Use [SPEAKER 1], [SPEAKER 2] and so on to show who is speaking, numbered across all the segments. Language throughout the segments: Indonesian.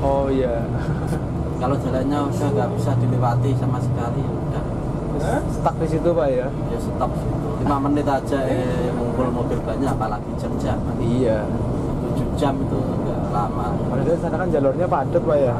[SPEAKER 1] Oh iya.
[SPEAKER 2] Kalau jalannya udah nggak bisa dilewati sama sekali, ya udah
[SPEAKER 1] Stuck di situ pak ya?
[SPEAKER 2] ya stop situ. 5 menit aja eh, ngumpul mobil banyak, apalagi jam-jam.
[SPEAKER 1] Iya.
[SPEAKER 2] 7 jam itu nggak lama.
[SPEAKER 1] Padahal sana kan jalurnya padat pak ya.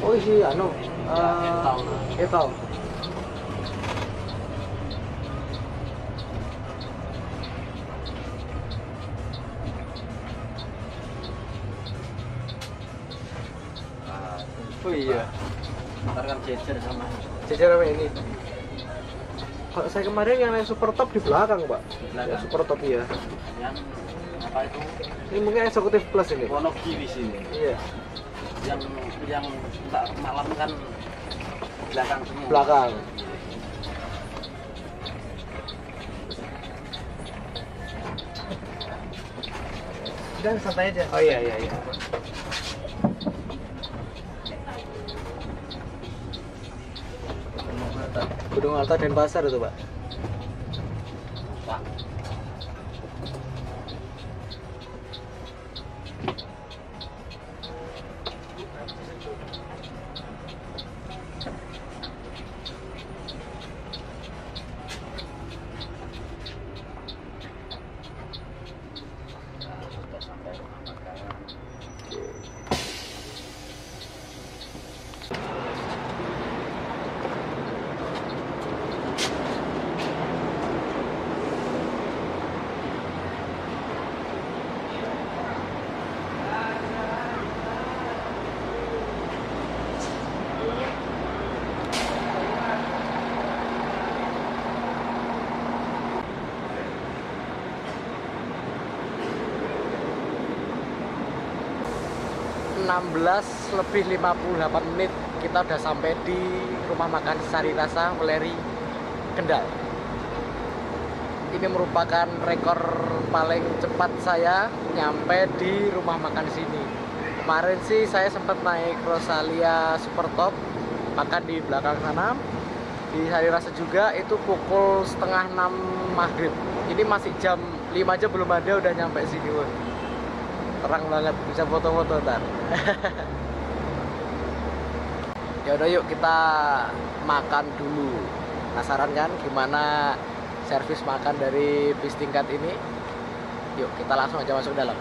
[SPEAKER 1] Oh isi anu.
[SPEAKER 2] Ya, etol. Nah,
[SPEAKER 1] Oh iya.
[SPEAKER 2] ntar kan jejer sama
[SPEAKER 1] Jajar apa ini? Kalau saya kemarin yang naik super top di belakang, Pak.
[SPEAKER 2] belakang.
[SPEAKER 1] Ya, super top iya.
[SPEAKER 2] yang apa itu
[SPEAKER 1] Ini mungkin eksekutif plus ini.
[SPEAKER 2] Wonogi di sini.
[SPEAKER 1] Iya.
[SPEAKER 2] Yang yang tak malam kan belakang semua.
[SPEAKER 1] Belakang.
[SPEAKER 3] Udah santai aja.
[SPEAKER 1] Oh iya iya iya. Gunung Alta dan Pasar itu, Pak.
[SPEAKER 2] Pak.
[SPEAKER 3] 16 lebih 58 menit kita udah sampai di rumah makan Sari Rasa Meleri Kendal. Ini merupakan rekor paling cepat saya nyampe di rumah makan sini. Kemarin sih saya sempat naik Rosalia Super Top, makan di belakang sana di hari rasa juga itu pukul setengah enam maghrib. Ini masih jam 5 aja belum ada udah nyampe sini woy terang banget bisa foto-foto ntar. Ya udah yuk kita makan dulu. Penasaran kan gimana servis makan dari bis tingkat ini? Yuk kita langsung aja masuk dalam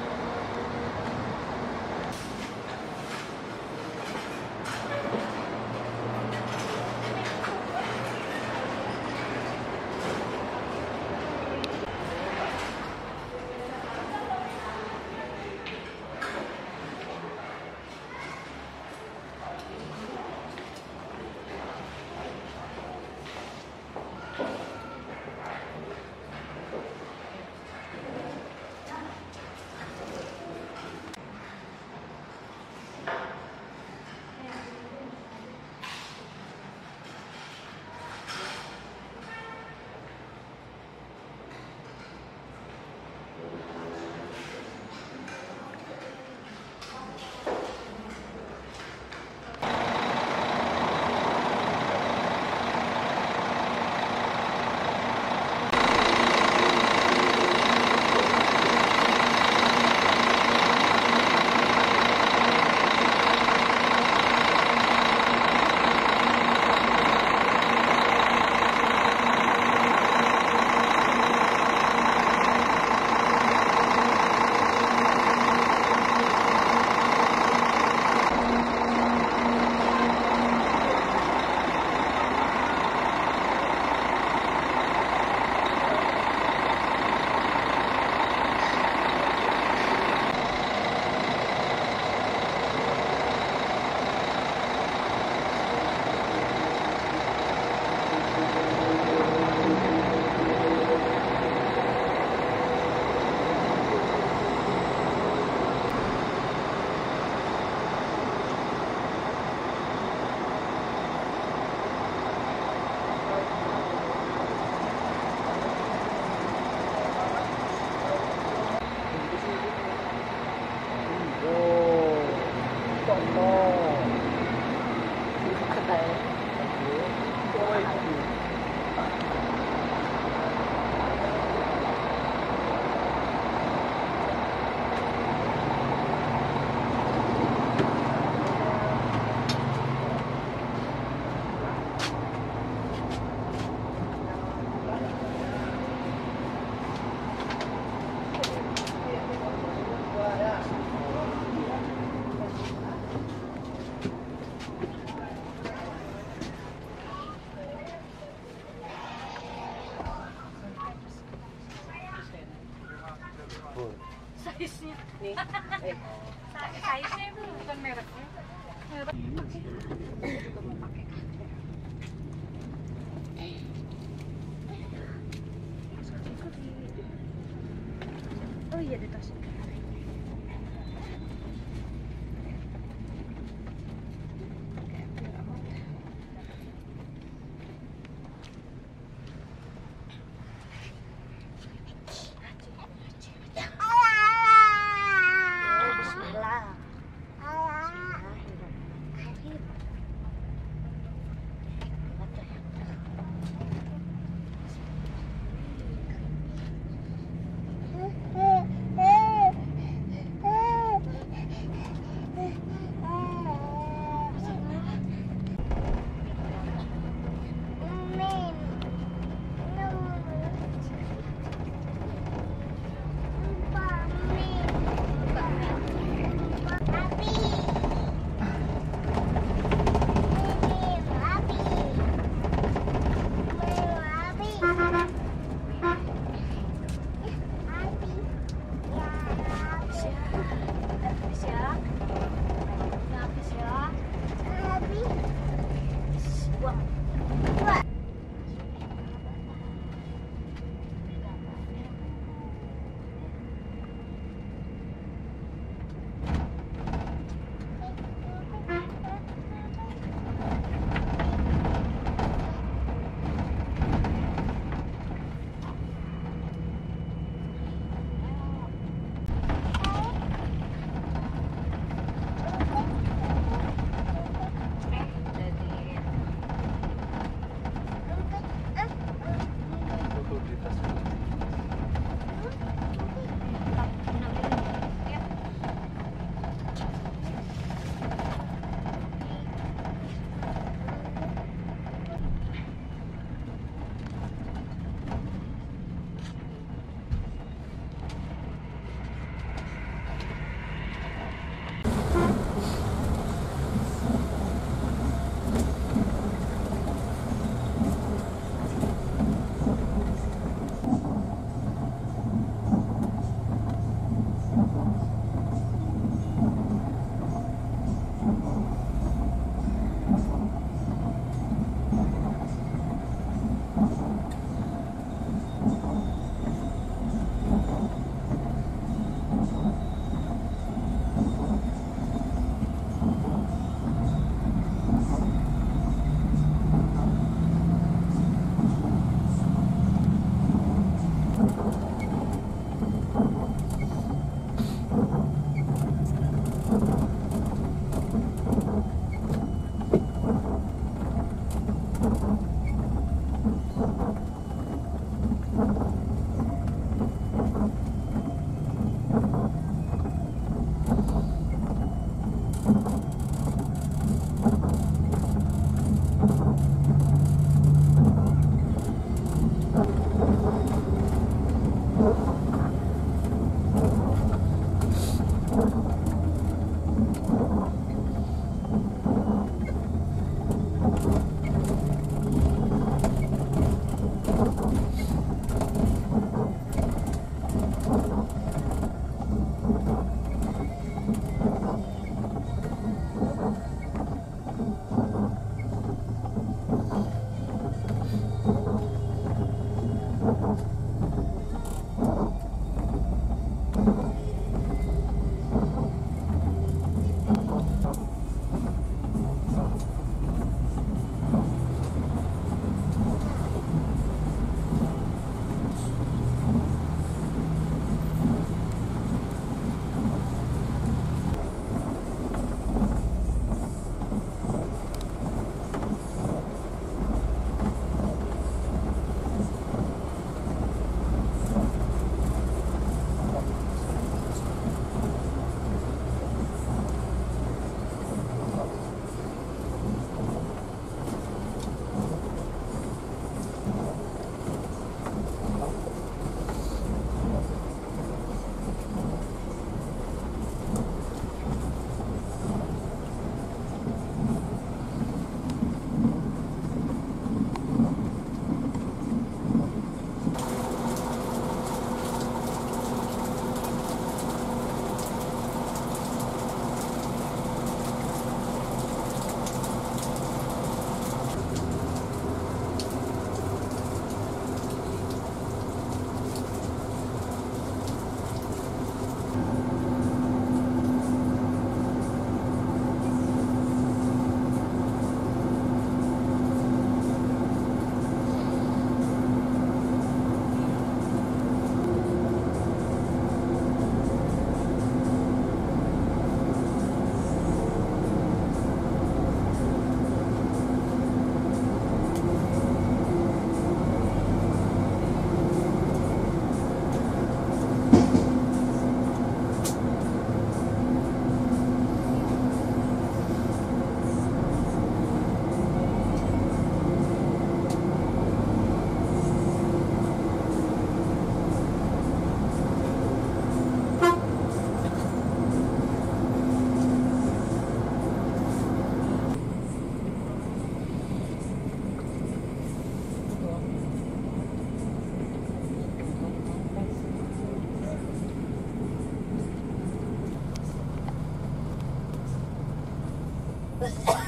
[SPEAKER 4] Eh,
[SPEAKER 5] Size-nya bukan mereknya. Oh iya di.
[SPEAKER 1] Ugh.